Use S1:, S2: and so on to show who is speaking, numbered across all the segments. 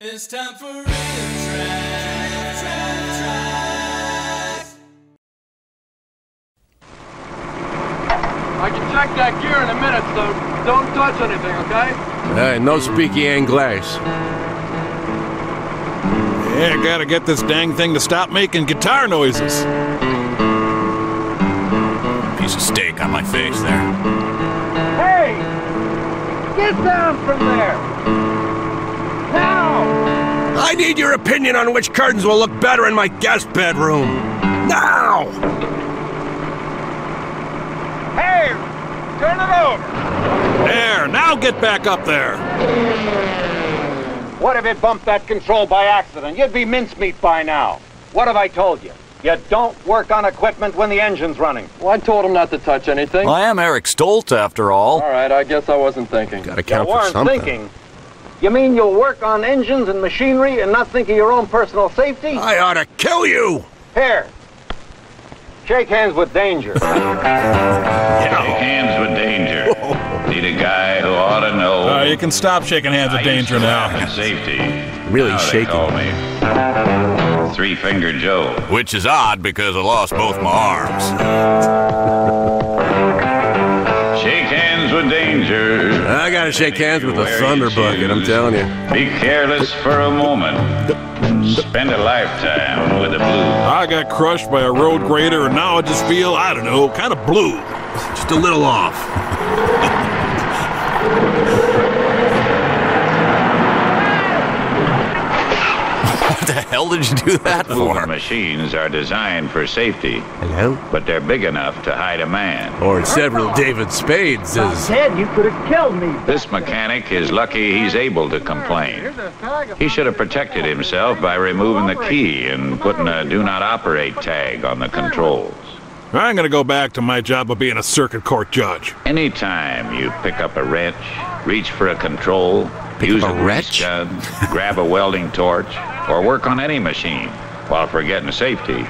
S1: It's time for RiffTrax. Tracks.
S2: I can check that gear in a minute, so don't touch anything, okay?
S3: Hey, no speaky English.
S4: Yeah, gotta get this dang thing to stop making guitar noises.
S5: Piece of steak on my face there.
S2: Hey! Get down from there! Now!
S3: I need your opinion on which curtains will look better in my guest bedroom. Now!
S2: Hey! Turn it over!
S4: There, now get back up there.
S6: What if it bumped that control by accident? You'd be mincemeat by now. What have I told you? You don't work on equipment when the engine's running.
S2: Well, I told him not to touch anything.
S5: Well, I am Eric Stoltz, after all.
S2: All right, I guess I wasn't thinking.
S3: Gotta
S6: You
S3: count for
S6: weren't
S3: something.
S6: thinking. You mean you'll work on engines and machinery and not think of your own personal safety?
S3: I ought to kill you!
S6: Here. Shake hands with danger.
S7: Shake hands with danger. Need a guy who ought to know.
S4: Uh, you can stop shaking hands with
S7: used
S4: danger now.
S7: Safety.
S3: Really
S7: Now
S3: shaking.
S7: call me Three Finger Joe.
S5: Which is odd because I lost both my arms.
S7: Shake hands with danger.
S3: I gotta shake hands with a
S7: Wear
S3: thunder bucket, I'm telling you.
S7: Be careless for a moment. Spend a lifetime with the blues.
S4: I got crushed by a road grader, and now I just feel, I don't know, kind of blue.
S3: Just a little off.
S5: hell did you do that
S7: Moving
S5: for?
S7: machines are designed for safety,
S3: Hello?
S7: but they're big enough to hide a man.
S3: Or several David Spades is.
S2: Ted, you could have killed me.
S7: This mechanic is lucky he's able to complain. He should have protected himself by removing the key and putting a do not operate tag on the controls.
S4: I'm gonna go back to my job of being a circuit court judge.
S7: Anytime you pick up a wrench, reach for a control,
S3: Pick
S7: use
S3: up a
S7: grease
S3: wrench?
S7: gun, grab a welding torch, or work on any machine while forgetting safety,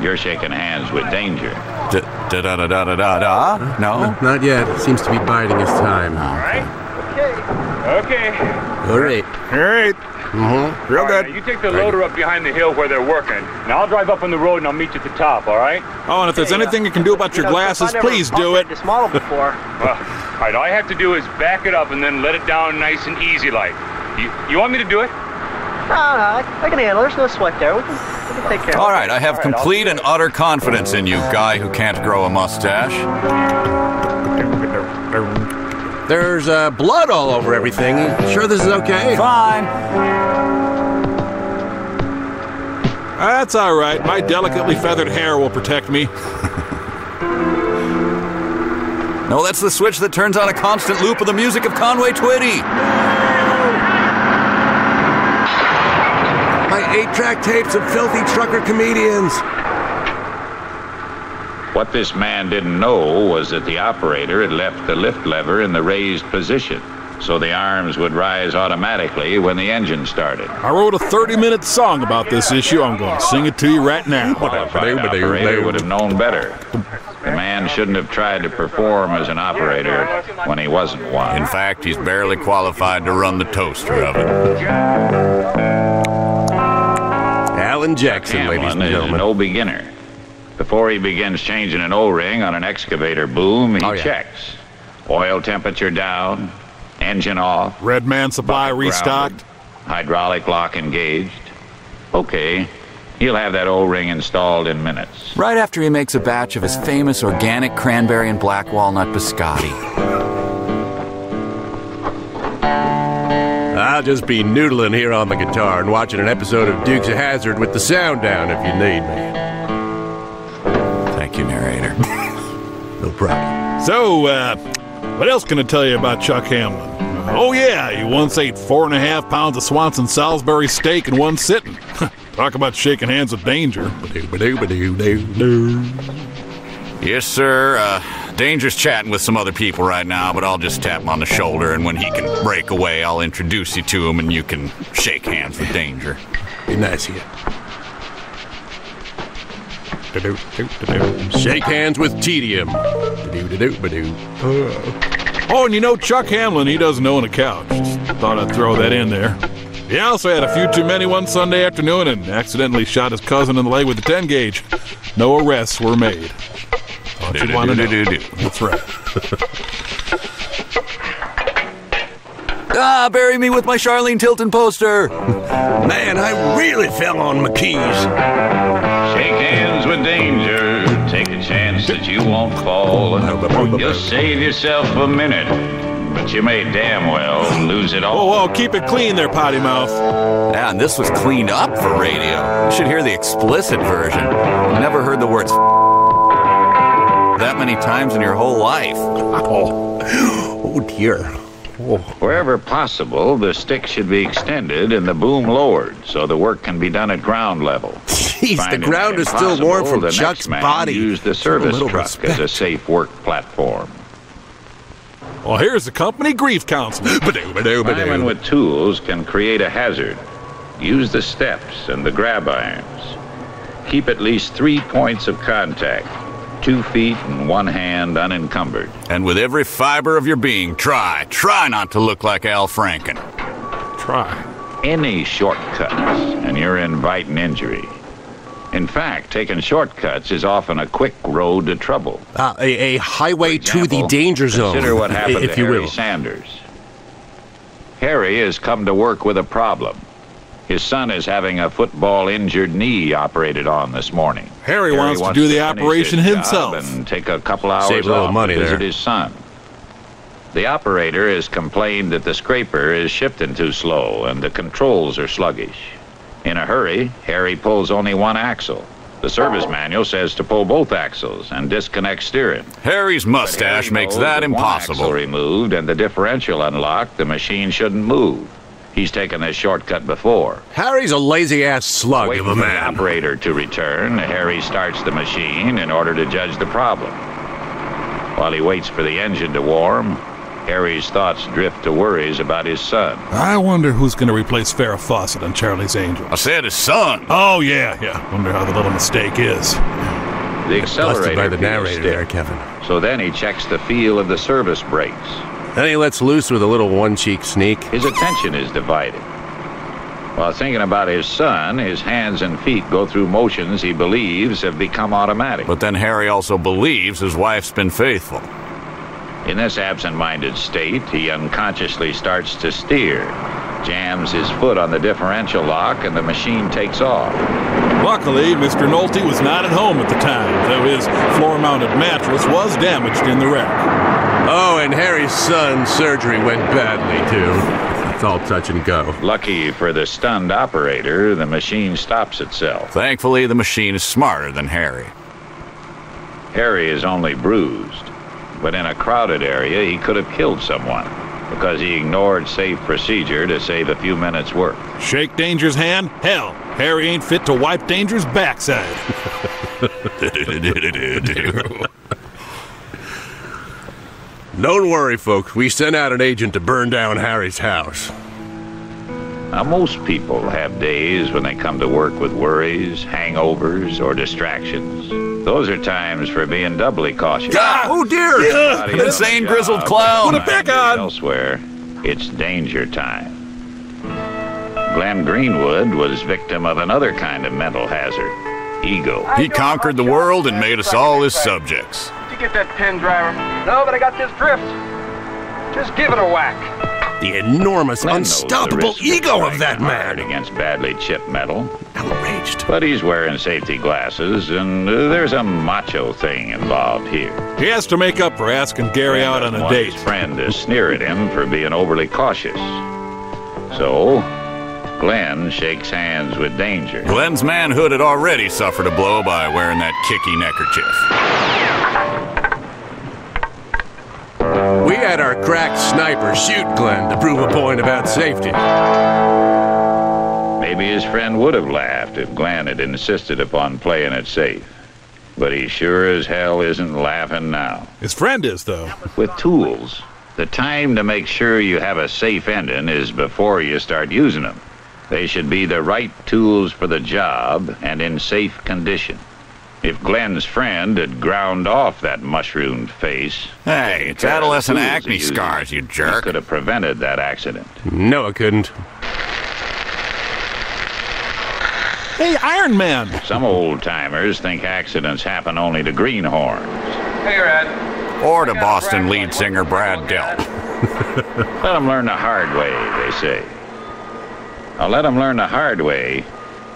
S7: you're shaking hands with danger.
S5: Da da da da da da da da? No?
S3: Not yet. Seems to be biding his time. All right.
S8: Okay. Okay.
S3: All right.
S4: All right,
S3: Mm-hmm.
S4: real
S8: All right,
S4: good.
S8: now you take the loader up behind the hill where they're working. Now I'll drive up on the road and I'll meet you at the top, all right?
S4: Oh, and if there's anything you can do about your glasses, please do it.
S2: This model before.
S8: Well, all right, all I have to do is back it up and then let it down nice and easy like. You, you want me to do it?
S2: No, no, I, I can handle. There's no sweat there. We can, we can take care
S5: All
S2: of
S5: right, I have
S8: All right, I'll
S5: complete
S8: do
S5: and utter confidence in you, guy who can't grow a mustache.
S3: There's uh, blood all over everything. Sure this is okay?
S5: Fine.
S4: That's all right. My delicately feathered hair will protect me.
S5: No, that's the switch that turns on a constant loop of the music of Conway Twitty.
S3: My eight-track tapes of filthy trucker comedians.
S7: What this man didn't know was that the operator had left the lift lever in the raised position, so the arms would rise automatically when the engine started.
S4: I wrote a 30 minute song about this issue. I'm going to sing it to you right now.
S7: A qualified operator would have known better. The man shouldn't have tried to perform as an operator when he wasn't one.
S5: In fact, he's barely qualified to run the toaster oven.
S3: Alan Jackson, ladies and
S7: Hamlin is
S3: gentlemen.
S7: no beginner. Before he begins changing an O-ring on an excavator boom, he
S3: Oh, yeah.
S7: checks. Oil temperature down, engine off,
S4: Red Man Supply restocked.
S7: grounded, hydraulic lock engaged. Okay, he'll have that O-ring installed in minutes.
S5: Right after he makes a batch of his famous organic cranberry and black walnut biscotti.
S3: I'll just be noodling here on the guitar and watching an episode of Dukes of Hazzard with the sound down if you need me.
S5: Thank you, narrator.
S3: No problem.
S4: So, uh, what else can I tell you about Chuck Hamlin? Oh, yeah, he once ate four and a half pounds of Swanson Salisbury steak in one sitting. Talk about shaking hands with danger.
S5: Yes, sir. Uh, Danger's chatting with some other people right now, but I'll just tap him on the shoulder, and when he can break away, I'll introduce you to him, and you can shake hands with Danger.
S3: Be nice here. Shake hands with tedium.
S4: Oh, and you know, Chuck Hamlin, he doesn't own a couch. Just thought I'd throw that in there. He also had a few too many one Sunday afternoon and accidentally shot his cousin in the leg with a 10 gauge. No arrests were made. Thought want to. That's right.
S5: Ah, bury me with my Charlene Tilton poster.
S3: Man, I really fell on McKee's.
S7: Shake hands danger. Take a chance that you won't fall. You'll save yourself a minute, but you may damn well lose it all.
S4: Whoa, whoa, keep it clean there, potty mouth.
S5: Yeah, and this was cleaned up for radio. You should hear the explicit version. Never heard the words that many times in your whole life.
S3: Oh, oh dear.
S7: Wherever possible, the stick should be extended and the boom lowered so the work can be done at ground level.
S3: Jeez, the ground is still warm from
S7: the
S3: Chuck's
S7: next man
S3: body.
S7: Use the
S3: Show a
S7: service
S3: little
S7: truck as a safe work platform.
S4: Well, here's the company grief counselor.
S7: Firemen with tools can create a hazard. Use the steps and the grab irons. Keep at least three points of contact. Two feet and one hand unencumbered.
S5: And with every fiber of your being, try, try not to look like Al Franken.
S4: Try.
S7: Any shortcuts, and you're inviting injury. In fact, taking shortcuts is often a quick road to trouble.
S3: Uh, a, a highway to the danger zone,
S7: Consider what happened
S3: if
S7: to
S3: you
S7: Harry
S3: will.
S7: Sanders. Harry has come to work with a problem. His son is having a football injured knee operated on this morning.
S4: Harry wants to do the operation
S7: his
S4: himself.
S7: job And take a couple hours
S3: Save a little
S7: off
S3: money
S7: to visit
S3: there.
S7: his son. The operator has complained that the scraper is shifting too slow and the controls are sluggish. In a hurry, Harry pulls only one axle. The service oh. manual says to pull both axles and disconnect steering.
S5: Harry's mustache
S7: Harry
S5: makes
S7: knows
S5: that
S7: One axle
S5: impossible.
S7: removed and the differential unlocked, the machine shouldn't move. He's taken this shortcut before.
S3: Harry's a lazy ass slug
S7: Waiting
S3: of a
S7: for the
S3: man.
S7: operator to return, Harry starts the machine in order to judge the problem. While he waits for the engine to warm, Harry's thoughts drift to worries about his son.
S4: I wonder who's going to replace Farrah Fawcett on Charlie's Angels.
S5: I said his son.
S4: Oh, yeah, yeah. Wonder how the little mistake is.
S7: The accelerator
S3: by the narrator
S7: stiff,
S3: there, Kevin.
S7: So then he checks the feel of the service brakes.
S3: Then he lets loose with a little one cheek sneak.
S7: His attention is divided. While thinking about his son, his hands and feet go through motions he believes have become automatic.
S5: But then Harry also believes his wife's been faithful.
S7: In this absent-minded state, he unconsciously starts to steer, jams his foot on the differential lock, and the machine takes off.
S4: Luckily, Mr. Nolte was not at home at the time, though his floor mounted mattress was damaged in the wreck.
S3: Oh, and Harry's son's surgery went badly, too. It's all touch and go.
S7: Lucky for the stunned operator, the machine stops itself.
S5: Thankfully, the machine is smarter than Harry.
S7: Harry is only bruised, but in a crowded area, he could have killed someone because he ignored safe procedure to save a few minutes' work.
S4: Shake Danger's hand? Hell, Harry ain't fit to wipe Danger's backside.
S3: Don't worry, folks. We sent out an agent to burn down Harry's house.
S7: Now, most people have days when they come to work with worries, hangovers, or distractions. Those are times for being doubly cautious.
S5: oh dear!
S7: Body of
S5: Insane
S7: the
S5: grizzled
S7: job,
S5: clown.
S7: but
S4: pick on.
S7: Elsewhere, it's danger time. Glenn Greenwood was victim of another kind of mental hazard ego.
S5: He conquered the world and made us all his subjects.
S2: Did you get that pin, driver? No, but I got this drift. Just give it a whack.
S3: The enormous,
S7: Glenn knows the
S3: unstoppable
S7: of
S3: ego of that man.
S7: against badly chipped metal.
S3: Outraged.
S7: But he's wearing safety glasses, and uh, there's a macho thing involved here.
S4: He has to make up for asking Gary out on a date.
S7: His friend to sneer at him for being overly cautious. So, Glenn shakes hands with danger.
S5: Glenn's manhood had already suffered a blow by wearing that kicky neckerchief.
S3: We had our cracked sniper shoot Glenn to prove a point about safety.
S7: Maybe his friend would have laughed if Glenn had insisted upon playing it safe. But he sure as hell isn't laughing now.
S4: His friend is, though.
S7: With tools, the time to make sure you have a safe ending is before you start using them. They should be the right tools for the job and in safe condition. If Glenn's friend had ground off that mushroomed face,
S5: Hey, it's
S7: care of the
S5: adolescent acne scars, you
S7: he
S5: jerk.
S7: could have prevented that accident.
S3: No, I couldn't.
S4: Hey, Iron Man!
S7: Some old timers think accidents happen only to greenhorns.
S2: Hey, Red.
S5: Or to Boston lead singer Brad Delp.
S7: Let them learn the hard way, they say. Now, let them learn the hard way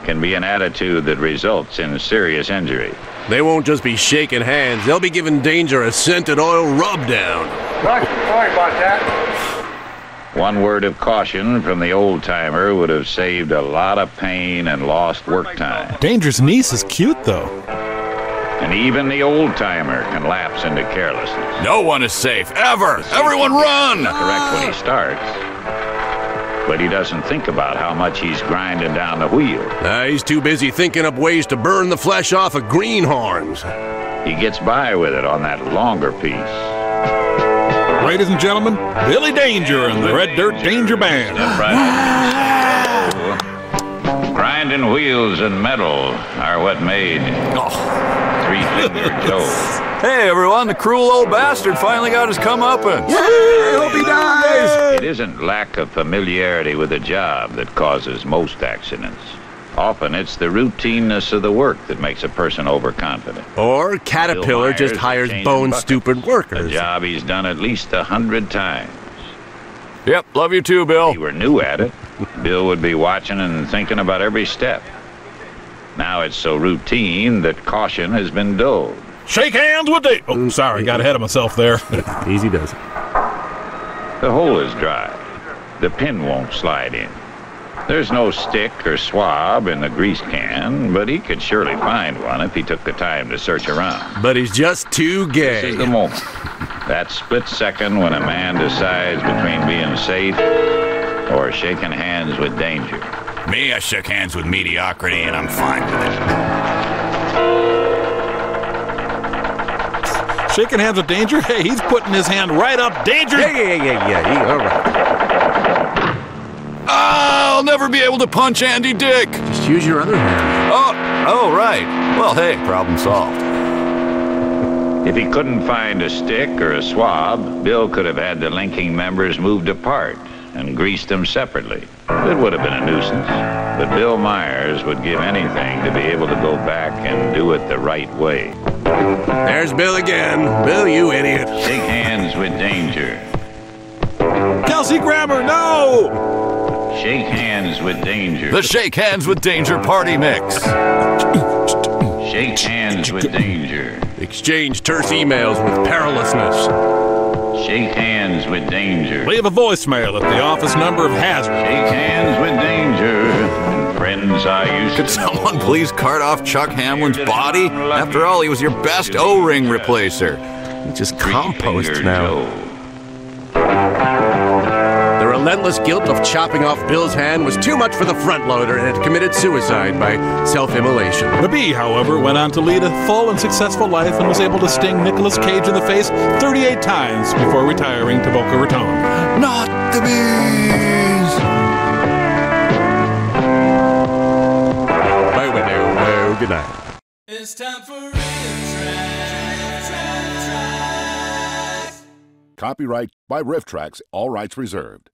S7: can be an attitude that results in serious injury.
S3: They won't just be shaking hands, they'll be giving Danger a scented oil rub down.
S2: Sorry, sorry about that.
S7: One word of caution from the old timer would have saved a lot of pain and lost work time.
S4: Danger's niece is cute, though.
S7: And even the old timer can lapse into carelessness.
S5: No one is safe, ever! Everyone run!
S7: Correct when he starts, but he doesn't think about how much he's grinding down the wheel.
S3: Ah, he's too busy thinking up ways to burn the flesh off of greenhorns.
S7: He gets by with it on that longer piece.
S4: Ladies and gentlemen, Billy Danger and the Red Dirt Danger Band.
S7: Grinding wheels and metal are what made oh. Three Finger Joe.
S5: Hey everyone, the cruel old bastard finally got his comeuppance.
S3: I hope he dies!
S7: It isn't lack of familiarity with a job that causes most accidents. Often it's the routineness of the work that makes a person overconfident.
S3: Or Caterpillar just hires bone stupid workers.
S7: A job he's done at least a hundred times.
S5: Yep, love you too,
S7: If
S5: Bill.
S7: he were new at it, Bill would be watching and thinking about every step. Now it's so routine that caution has been dulled.
S4: Shake hands with the. Oh, mm. sorry, got ahead of myself there.
S3: Easy does it.
S7: The hole is dry. The pin won't slide in. There's no stick or swab in the grease can, but he could surely find one if he took the time to search around.
S3: But he's just too gay.
S7: This is the moment. That split second when a man decides between being safe or shaking hands with danger.
S5: Me, I shook hands with mediocrity and I'm fine with it.
S4: Shaking hands with Danger? Hey, he's putting his hand right up Danger!
S3: Yeah, yeah, yeah, yeah, yeah. yeah, All right.
S5: I'll never be able to punch Andy Dick.
S3: Just use your other hand.
S5: Oh, oh, right. Well, hey, problem solved.
S7: If he couldn't find a stick or a swab, Bill could have had the linking members moved apart and greased them separately. It would have been a nuisance, but Bill Myers would give anything to be able to go back and do it the right way.
S3: There's Bill again. Bill, you idiot.
S7: Shake hands with danger.
S4: Kelsey Grammer, no!
S7: Shake hands with danger.
S5: The Shake Hands with Danger Party Mix.
S7: Shake hands with danger.
S3: Exchange terse emails with perilousness.
S7: Shake hands with danger.
S4: Leave a voicemail at the office number of Hazard.
S7: Shake hands with danger. And friends I used
S5: Could
S7: to
S5: someone
S7: know.
S5: please cart off Chuck Hamlin's body? After all, he was your best O-ring replacer.
S3: He just compost now.
S7: Joe.
S3: The relentless guilt of chopping off Bill's hand was too much for the front loader and had committed suicide by self-immolation.
S4: The Bee, however, went on to lead a full and successful life and was able to sting Nicolas Cage in the face 38 times before retiring to Boca Raton.
S5: Not the bees.
S3: Bye, no, no, good night.
S1: It's time for real. Track, tracks.
S9: Copyright by RiffTrax, all rights reserved.